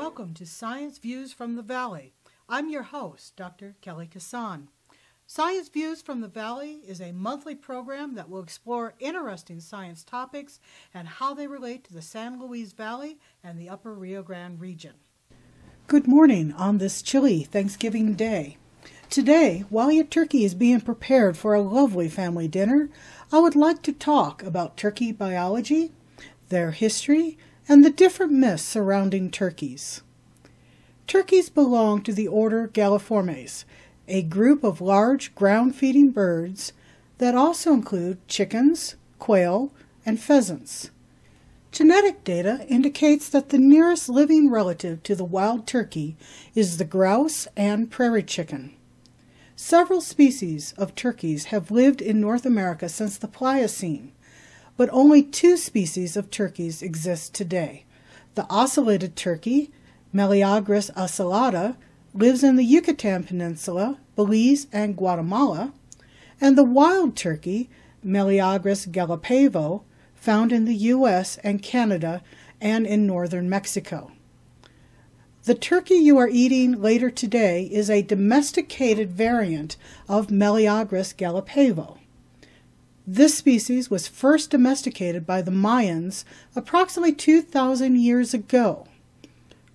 welcome to Science Views from the Valley. I'm your host, Dr. Kelly Kassan. Science Views from the Valley is a monthly program that will explore interesting science topics and how they relate to the San Luis Valley and the Upper Rio Grande region. Good morning on this chilly Thanksgiving day. Today, while your turkey is being prepared for a lovely family dinner, I would like to talk about turkey biology, their history, and the different myths surrounding turkeys. Turkeys belong to the order Galliformes, a group of large ground feeding birds that also include chickens, quail, and pheasants. Genetic data indicates that the nearest living relative to the wild turkey is the grouse and prairie chicken. Several species of turkeys have lived in North America since the Pliocene, but only two species of turkeys exist today. The ocellated turkey, Meleagris ocellata, lives in the Yucatan Peninsula, Belize, and Guatemala, and the wild turkey, Meleagris gallopavo, found in the U.S. and Canada and in northern Mexico. The turkey you are eating later today is a domesticated variant of Meleagris gallopavo. This species was first domesticated by the Mayans approximately 2,000 years ago.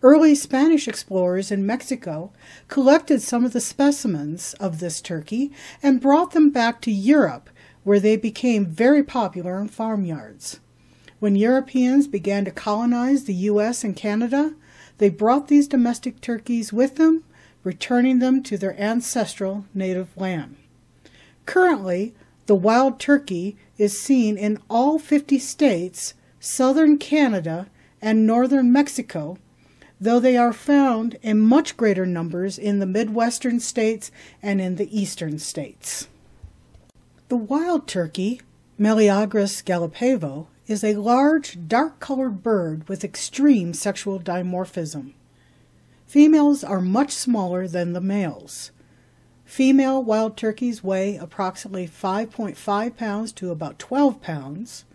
Early Spanish explorers in Mexico collected some of the specimens of this turkey and brought them back to Europe, where they became very popular in farmyards. When Europeans began to colonize the U.S. and Canada, they brought these domestic turkeys with them, returning them to their ancestral native land. Currently, the wild turkey is seen in all 50 states, southern Canada, and northern Mexico, though they are found in much greater numbers in the Midwestern states and in the eastern states. The wild turkey, Meleagris gallopavo, is a large, dark colored bird with extreme sexual dimorphism. Females are much smaller than the males. Female wild turkeys weigh approximately 5.5 pounds to about 12 pounds.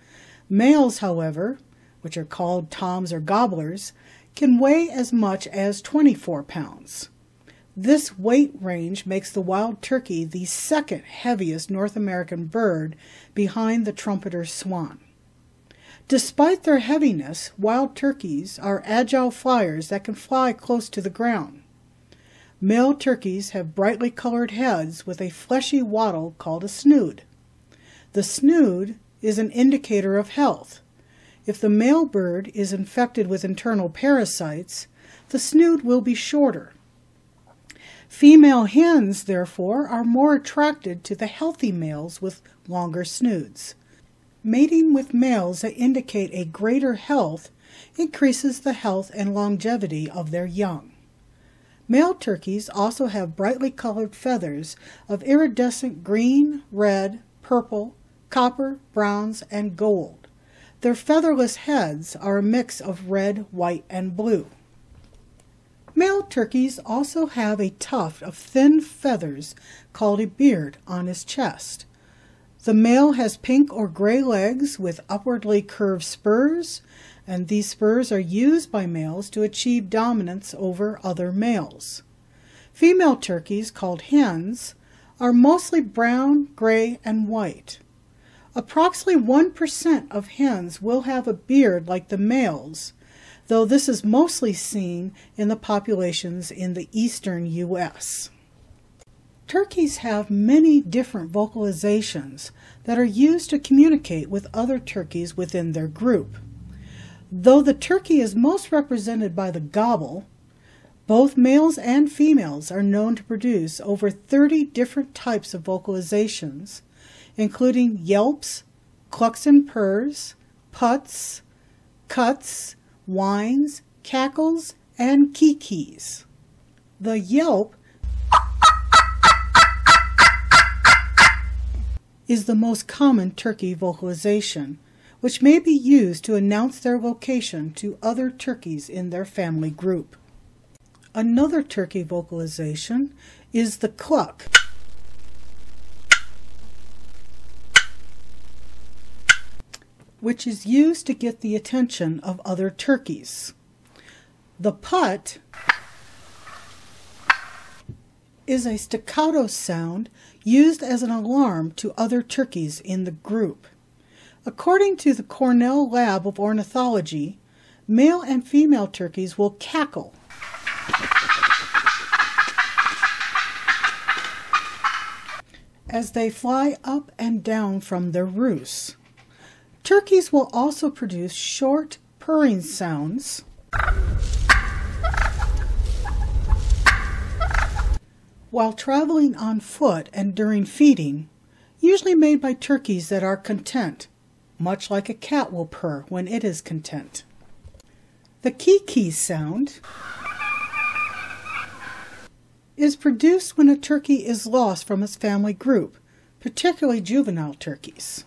Males, however, which are called toms or gobblers, can weigh as much as 24 pounds. This weight range makes the wild turkey the second heaviest North American bird behind the trumpeter swan. Despite their heaviness, wild turkeys are agile flyers that can fly close to the ground. Male turkeys have brightly colored heads with a fleshy wattle called a snood. The snood is an indicator of health. If the male bird is infected with internal parasites, the snood will be shorter. Female hens, therefore, are more attracted to the healthy males with longer snoods. Mating with males that indicate a greater health increases the health and longevity of their young. Male turkeys also have brightly colored feathers of iridescent green, red, purple, copper, browns, and gold. Their featherless heads are a mix of red, white, and blue. Male turkeys also have a tuft of thin feathers called a beard on his chest. The male has pink or gray legs with upwardly curved spurs, and these spurs are used by males to achieve dominance over other males. Female turkeys, called hens, are mostly brown, gray, and white. Approximately 1% of hens will have a beard like the males, though this is mostly seen in the populations in the eastern U.S. Turkeys have many different vocalizations that are used to communicate with other turkeys within their group. Though the turkey is most represented by the gobble, both males and females are known to produce over 30 different types of vocalizations, including yelps, clucks and purrs, puts, cuts, whines, cackles, and kikis. The yelp is the most common turkey vocalization, which may be used to announce their location to other turkeys in their family group. Another turkey vocalization is the cluck. which is used to get the attention of other turkeys. The put is a staccato sound used as an alarm to other turkeys in the group. According to the Cornell Lab of Ornithology, male and female turkeys will cackle. As they fly up and down from their roosts. Turkeys will also produce short purring sounds. While traveling on foot and during feeding, usually made by turkeys that are content, much like a cat will purr when it is content. The kee-kee sound is produced when a turkey is lost from its family group, particularly juvenile turkeys.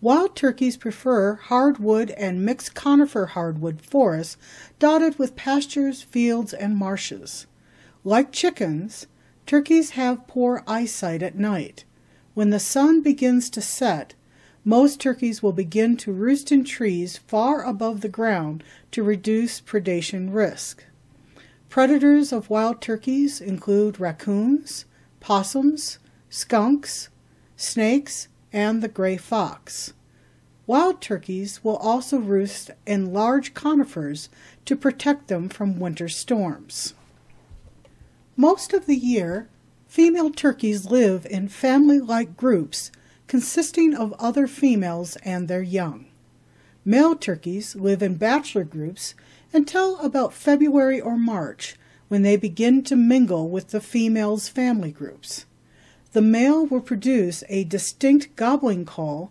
Wild turkeys prefer hardwood and mixed conifer hardwood forests dotted with pastures, fields, and marshes. Like chickens, turkeys have poor eyesight at night. When the sun begins to set, most turkeys will begin to roost in trees far above the ground to reduce predation risk. Predators of wild turkeys include raccoons, possums, skunks, snakes, and the gray fox. Wild turkeys will also roost in large conifers to protect them from winter storms. Most of the year, female turkeys live in family-like groups consisting of other females and their young. Male turkeys live in bachelor groups until about February or March when they begin to mingle with the females' family groups. The male will produce a distinct gobbling call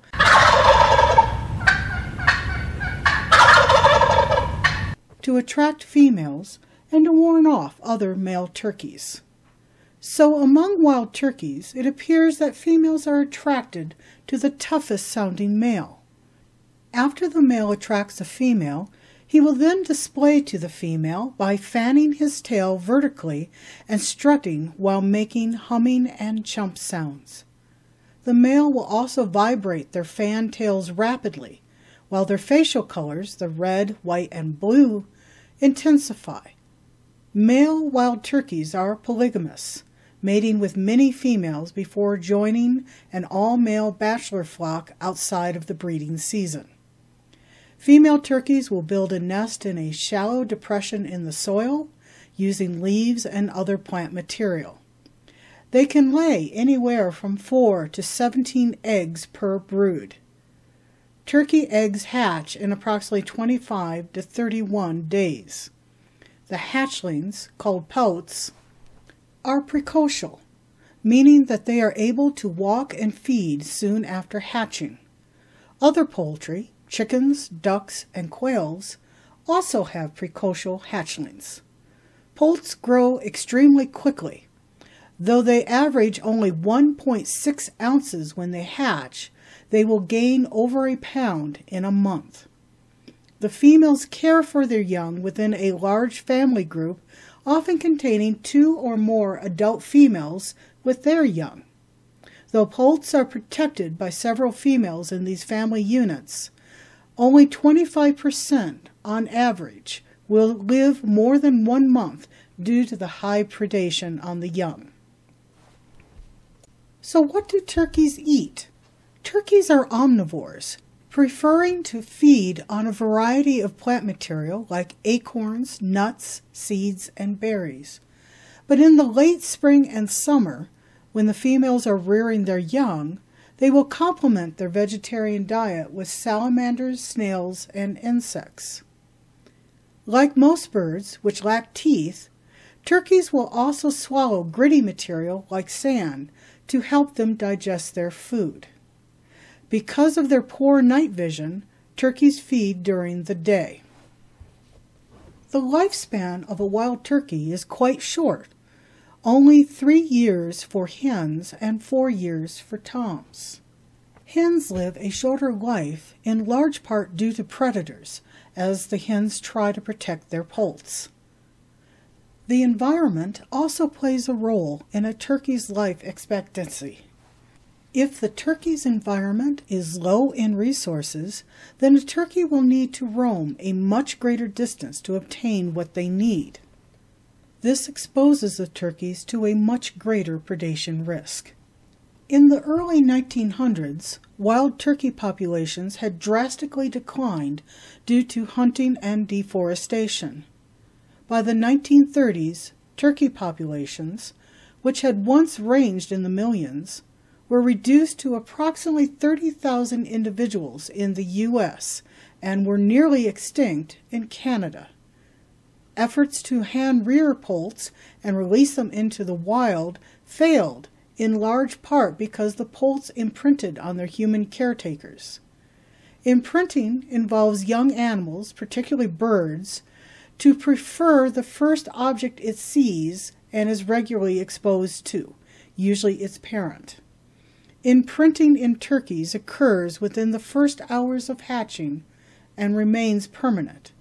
to attract females and to warn off other male turkeys. So among wild turkeys, it appears that females are attracted to the toughest sounding male. After the male attracts a female, he will then display to the female by fanning his tail vertically and strutting while making humming and chump sounds. The male will also vibrate their fan tails rapidly, while their facial colors, the red, white, and blue, intensify. Male wild turkeys are polygamous, mating with many females before joining an all-male bachelor flock outside of the breeding season. Female turkeys will build a nest in a shallow depression in the soil using leaves and other plant material. They can lay anywhere from 4 to 17 eggs per brood. Turkey eggs hatch in approximately 25 to 31 days. The hatchlings, called poults, are precocial, meaning that they are able to walk and feed soon after hatching. Other poultry, Chickens, ducks, and quails also have precocial hatchlings. Poults grow extremely quickly. Though they average only 1.6 ounces when they hatch, they will gain over a pound in a month. The females care for their young within a large family group, often containing two or more adult females with their young. Though poults are protected by several females in these family units, only 25% on average will live more than one month due to the high predation on the young. So what do turkeys eat? Turkeys are omnivores, preferring to feed on a variety of plant material like acorns, nuts, seeds, and berries. But in the late spring and summer, when the females are rearing their young, they will complement their vegetarian diet with salamanders, snails, and insects. Like most birds, which lack teeth, turkeys will also swallow gritty material like sand to help them digest their food. Because of their poor night vision, turkeys feed during the day. The lifespan of a wild turkey is quite short, only three years for hens and four years for toms. Hens live a shorter life in large part due to predators, as the hens try to protect their poults. The environment also plays a role in a turkey's life expectancy. If the turkey's environment is low in resources, then a turkey will need to roam a much greater distance to obtain what they need. This exposes the turkeys to a much greater predation risk. In the early 1900s, wild turkey populations had drastically declined due to hunting and deforestation. By the 1930s, turkey populations, which had once ranged in the millions, were reduced to approximately 30,000 individuals in the U.S. and were nearly extinct in Canada. Efforts to hand rear poults and release them into the wild failed in large part because the poults imprinted on their human caretakers. Imprinting involves young animals, particularly birds, to prefer the first object it sees and is regularly exposed to, usually its parent. Imprinting in turkeys occurs within the first hours of hatching and remains permanent.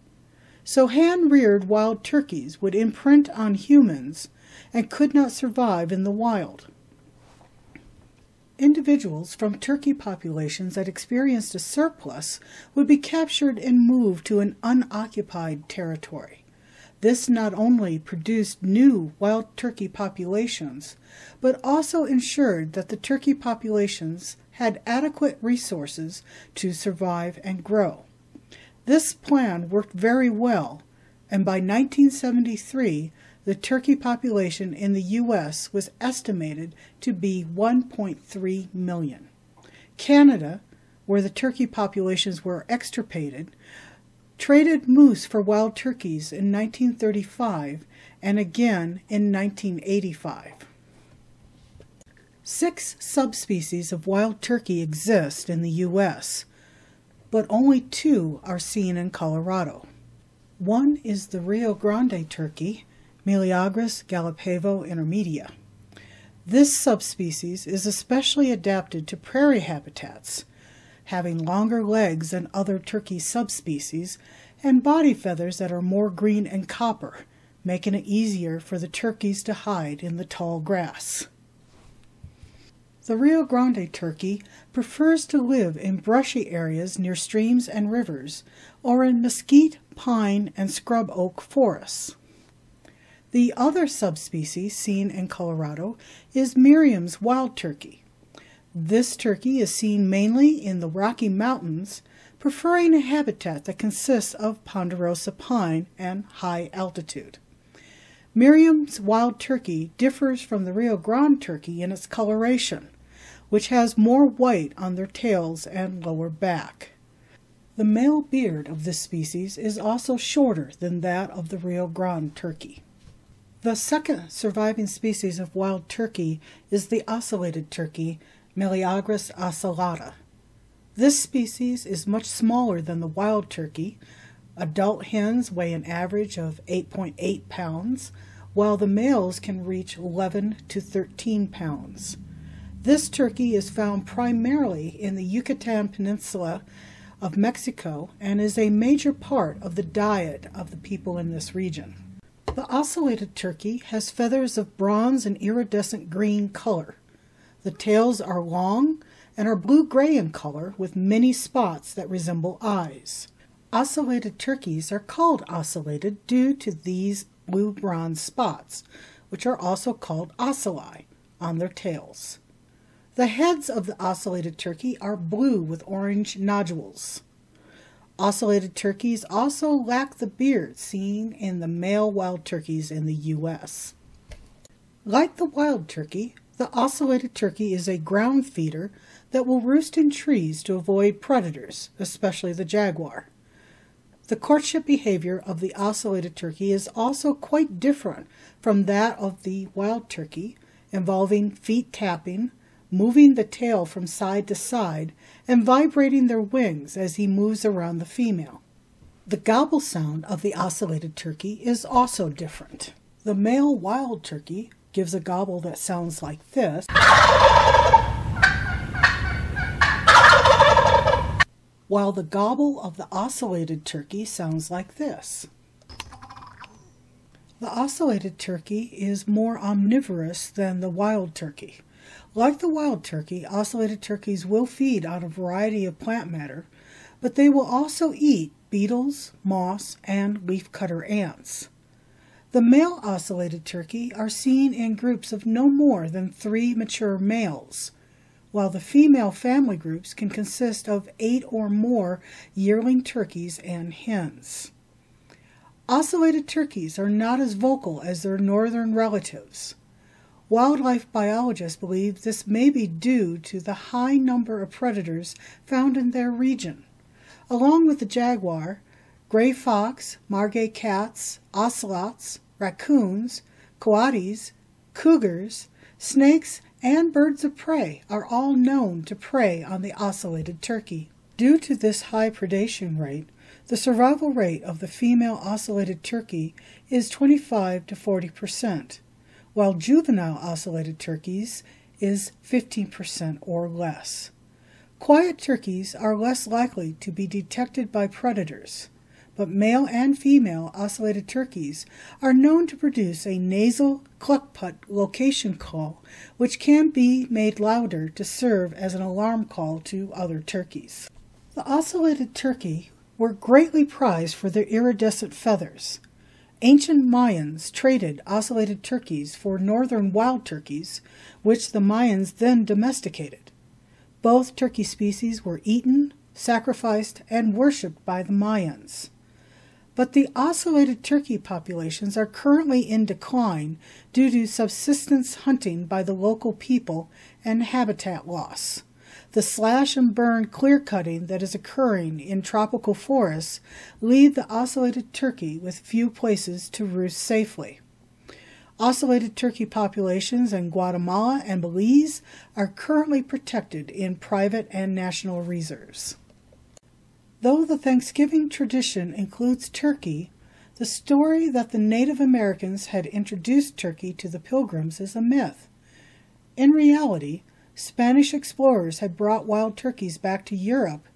So hand reared wild turkeys would imprint on humans and could not survive in the wild. Individuals from turkey populations that experienced a surplus would be captured and moved to an unoccupied territory. This not only produced new wild turkey populations, but also ensured that the turkey populations had adequate resources to survive and grow. This plan worked very well, and by 1973, the turkey population in the U.S. was estimated to be 1.3 million. Canada, where the turkey populations were extirpated, traded moose for wild turkeys in 1935 and again in 1985. Six subspecies of wild turkey exist in the U.S., but only two are seen in Colorado. One is the Rio Grande turkey, Meleagris gallopavo intermedia. This subspecies is especially adapted to prairie habitats having longer legs than other turkey subspecies, and body feathers that are more green and copper, making it easier for the turkeys to hide in the tall grass. The Rio Grande turkey prefers to live in brushy areas near streams and rivers, or in mesquite, pine, and scrub oak forests. The other subspecies seen in Colorado is Merriam's wild turkey. This turkey is seen mainly in the Rocky Mountains, preferring a habitat that consists of ponderosa pine and high altitude. Merriam's wild turkey differs from the Rio Grande turkey in its coloration, which has more white on their tails and lower back. The male beard of this species is also shorter than that of the Rio Grande turkey. The second surviving species of wild turkey is the ocellated turkey, Meleagris ocellata. This species is much smaller than the wild turkey. Adult hens weigh an average of 8.8 pounds, while the males can reach 11 to 13 pounds. This turkey is found primarily in the Yucatan Peninsula of Mexico and is a major part of the diet of the people in this region. The ocellated turkey has feathers of bronze and iridescent green color. The tails are long and are blue-gray in color with many spots that resemble eyes. Ocellated turkeys are called ocellated due to these blue-bronze spots, which are also called ocelli, on their tails. The heads of the ocellated turkey are blue with orange nodules. Ocellated turkeys also lack the beard seen in the male wild turkeys in the U.S. Like the wild turkey, the ocellated turkey is a ground feeder that will roost in trees to avoid predators, especially the jaguar. The courtship behavior of the ocellated turkey is also quite different from that of the wild turkey, involving feet tapping, moving the tail from side to side, and vibrating their wings as he moves around the female. The gobble sound of the ocellated turkey is also different. The male wild turkey gives a gobble that sounds like this. While the gobble of the ocellated turkey sounds like this. The ocellated turkey is more omnivorous than the wild turkey. Like the wild turkey, ocellated turkeys will feed on a variety of plant matter, but they will also eat beetles, moss, and leafcutter ants. The male ocellated turkey are seen in groups of no more than three mature males, while the female family groups can consist of eight or more yearling turkeys and hens. Ocellated turkeys are not as vocal as their northern relatives. Wildlife biologists believe this may be due to the high number of predators found in their region. Along with the jaguar, gray fox, margay cats, ocelots, raccoons, coatis, cougars, snakes, and birds of prey are all known to prey on the ocellated turkey. Due to this high predation rate, the survival rate of the female ocellated turkey is 25 to 40 percent while juvenile ocellated turkeys is 15% or less. Quiet turkeys are less likely to be detected by predators, but male and female ocellated turkeys are known to produce a nasal cluckput location call, which can be made louder to serve as an alarm call to other turkeys. The ocellated turkey were greatly prized for their iridescent feathers, Ancient Mayans traded ocellated turkeys for northern wild turkeys, which the Mayans then domesticated. Both turkey species were eaten, sacrificed, and worshipped by the Mayans. But the ocellated turkey populations are currently in decline due to subsistence hunting by the local people and habitat loss. The slash and burn clear cutting that is occurring in tropical forests leave the ocellated turkey with few places to roost safely. Ocellated turkey populations in Guatemala and Belize are currently protected in private and national reserves. Though the Thanksgiving tradition includes turkey, the story that the Native Americans had introduced turkey to the pilgrims is a myth. In reality, Spanish explorers had brought wild turkeys back to Europe,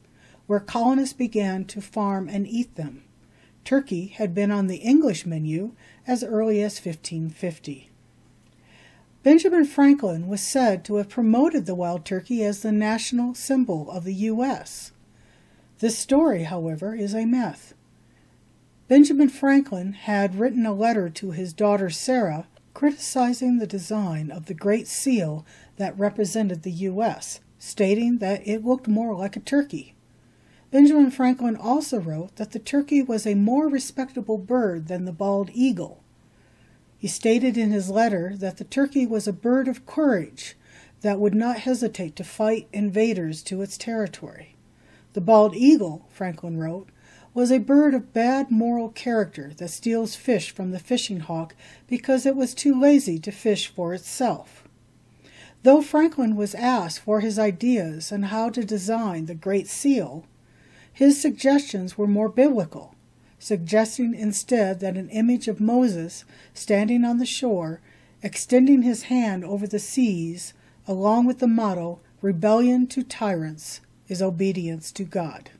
where colonists began to farm and eat them. Turkey had been on the English menu as early as 1550. Benjamin Franklin was said to have promoted the wild turkey as the national symbol of the U.S. This story, however, is a myth. Benjamin Franklin had written a letter to his daughter Sarah criticizing the design of the Great Seal that represented the U.S., stating that it looked more like a turkey. Benjamin Franklin also wrote that the turkey was a more respectable bird than the bald eagle. He stated in his letter that the turkey was a bird of courage that would not hesitate to fight invaders to its territory. The bald eagle, Franklin wrote, was a bird of bad moral character that steals fish from the fishing hawk because it was too lazy to fish for itself. Though Franklin was asked for his ideas on how to design the Great Seal, his suggestions were more biblical, suggesting instead that an image of Moses standing on the shore, extending his hand over the seas, along with the motto, Rebellion to tyrants is obedience to God.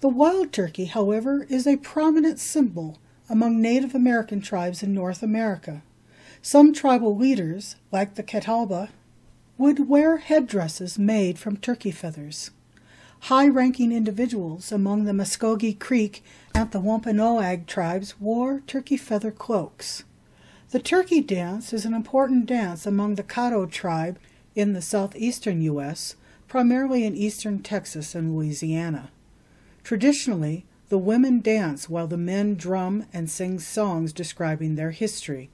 The wild turkey, however, is a prominent symbol among Native American tribes in North America. Some tribal leaders, like the Catawba, would wear headdresses made from turkey feathers. High ranking individuals among the Muskogee Creek and the Wampanoag tribes wore turkey feather cloaks. The turkey dance is an important dance among the Caddo tribe in the southeastern U.S., primarily in eastern Texas and Louisiana. Traditionally, the women dance while the men drum and sing songs describing their history.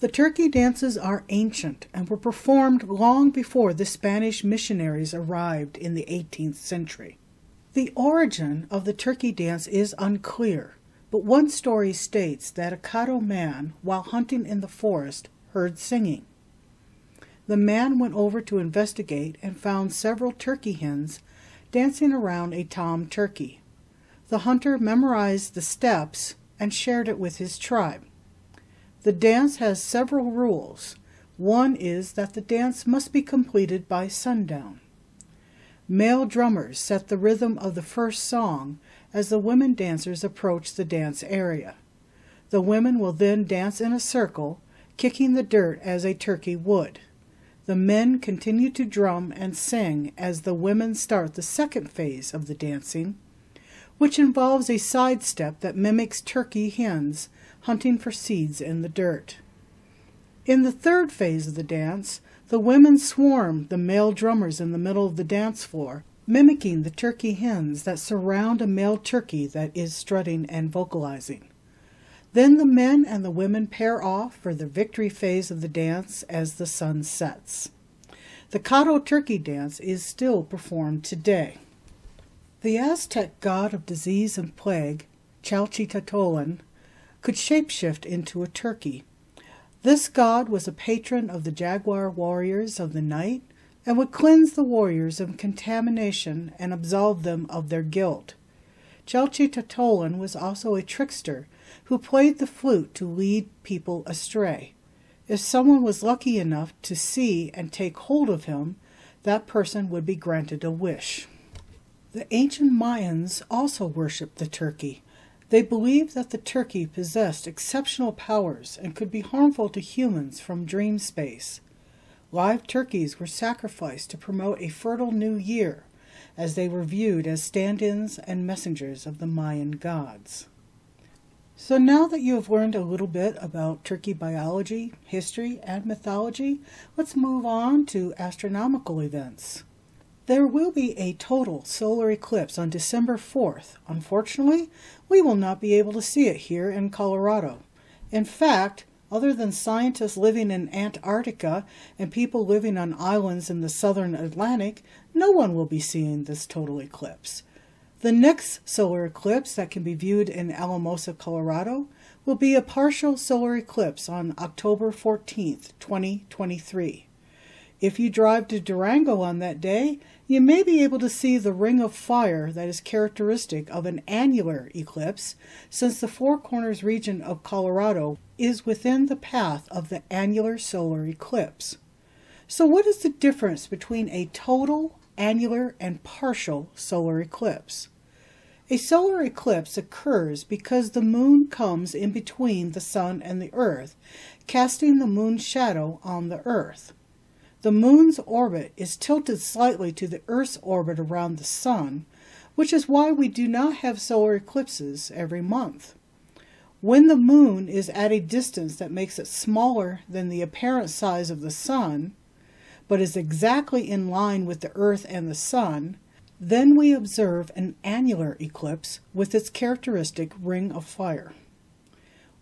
The turkey dances are ancient and were performed long before the Spanish missionaries arrived in the 18th century. The origin of the turkey dance is unclear, but one story states that a Caddo man, while hunting in the forest, heard singing. The man went over to investigate and found several turkey hens dancing around a tom turkey. The hunter memorized the steps and shared it with his tribe. The dance has several rules. One is that the dance must be completed by sundown. Male drummers set the rhythm of the first song as the women dancers approach the dance area. The women will then dance in a circle, kicking the dirt as a turkey would. The men continue to drum and sing as the women start the second phase of the dancing, which involves a sidestep that mimics turkey hens hunting for seeds in the dirt. In the third phase of the dance, the women swarm the male drummers in the middle of the dance floor, mimicking the turkey hens that surround a male turkey that is strutting and vocalizing. Then the men and the women pair off for the victory phase of the dance as the sun sets. The Caddo turkey dance is still performed today. The Aztec god of disease and plague, Chalchiuhtotolin, could shapeshift into a turkey. This god was a patron of the jaguar warriors of the night and would cleanse the warriors of contamination and absolve them of their guilt. Chalchiuhtotolin was also a trickster who played the flute to lead people astray. If someone was lucky enough to see and take hold of him, that person would be granted a wish. The ancient Mayans also worshipped the turkey. They believed that the turkey possessed exceptional powers and could be harmful to humans from dream space. Live turkeys were sacrificed to promote a fertile new year, as they were viewed as stand ins and messengers of the Mayan gods. So now that you have learned a little bit about turkey biology, history, and mythology, let's move on to astronomical events. There will be a total solar eclipse on December 4th. Unfortunately, we will not be able to see it here in Colorado. In fact, other than scientists living in Antarctica and people living on islands in the southern Atlantic, no one will be seeing this total eclipse. The next solar eclipse that can be viewed in Alamosa, Colorado, will be a partial solar eclipse on October 14th, 2023. If you drive to Durango on that day, you may be able to see the ring of fire that is characteristic of an annular eclipse, since the Four Corners region of Colorado is within the path of the annular solar eclipse. So, what is the difference between a total, annular, and partial solar eclipse? A solar eclipse occurs because the moon comes in between the sun and the earth, casting the moon's shadow on the earth. The moon's orbit is tilted slightly to the earth's orbit around the sun, which is why we do not have solar eclipses every month. When the moon is at a distance that makes it smaller than the apparent size of the sun, but is exactly in line with the earth and the sun, then we observe an annular eclipse with its characteristic ring of fire.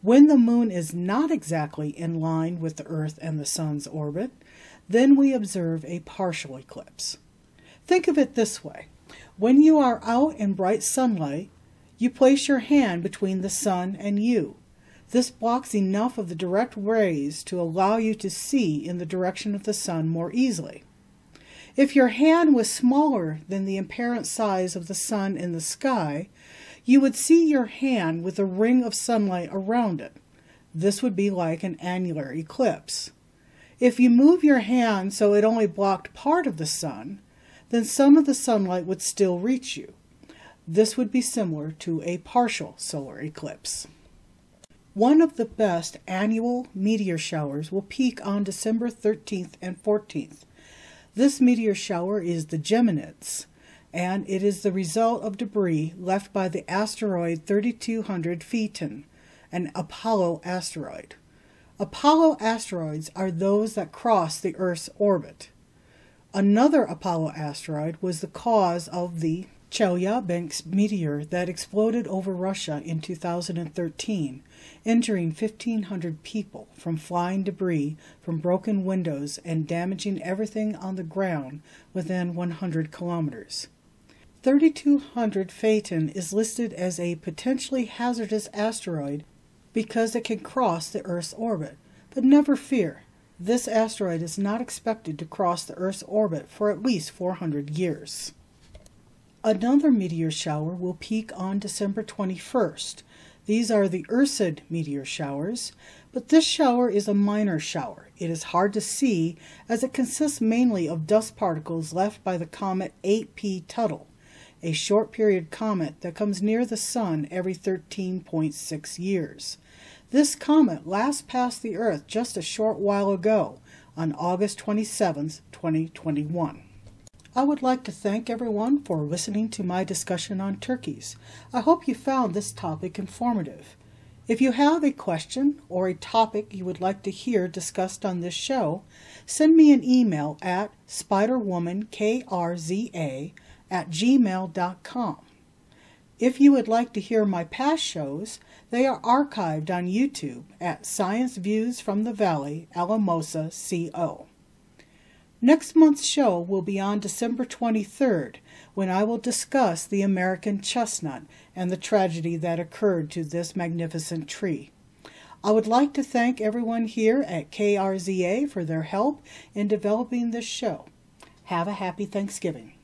When the moon is not exactly in line with the Earth and the Sun's orbit, then we observe a partial eclipse. Think of it this way when you are out in bright sunlight, you place your hand between the sun and you. This blocks enough of the direct rays to allow you to see in the direction of the sun more easily. If your hand was smaller than the apparent size of the sun in the sky, you would see your hand with a ring of sunlight around it. This would be like an annular eclipse. If you move your hand so it only blocked part of the sun, then some of the sunlight would still reach you. This would be similar to a partial solar eclipse. One of the best annual meteor showers will peak on December 13th and 14th. This meteor shower is the Geminids, and it is the result of debris left by the asteroid 3200 Phaethon, an Apollo asteroid. Apollo asteroids are those that cross the Earth's orbit. Another Apollo asteroid was the cause of the Chelyabinsk meteor that exploded over Russia in 2013, injuring 1,500 people from flying debris from broken windows and damaging everything on the ground within 100 kilometers. 3200 Phaethon is listed as a potentially hazardous asteroid because it can cross the Earth's orbit. But never fear, this asteroid is not expected to cross the Earth's orbit for at least 400 years. Another meteor shower will peak on December 21st. These are the Ursid meteor showers, but this shower is a minor shower. It is hard to see as it consists mainly of dust particles left by the comet 8P Tuttle, a short period comet that comes near the Sun every 13.6 years. This comet last passed the Earth just a short while ago, on August 27, 2021. I would like to thank everyone for listening to my discussion on turkeys. I hope you found this topic informative. If you have a question or a topic you would like to hear discussed on this show, send me an email at spiderwomankrza at gmail.com. If you would like to hear my past shows, they are archived on YouTube at Science Views from the Valley, Alamosa, CO. Next month's show will be on December 23rd, when I will discuss the American chestnut and the tragedy that occurred to this magnificent tree. I would like to thank everyone here at KRZA for their help in developing this show. Have a happy Thanksgiving.